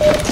you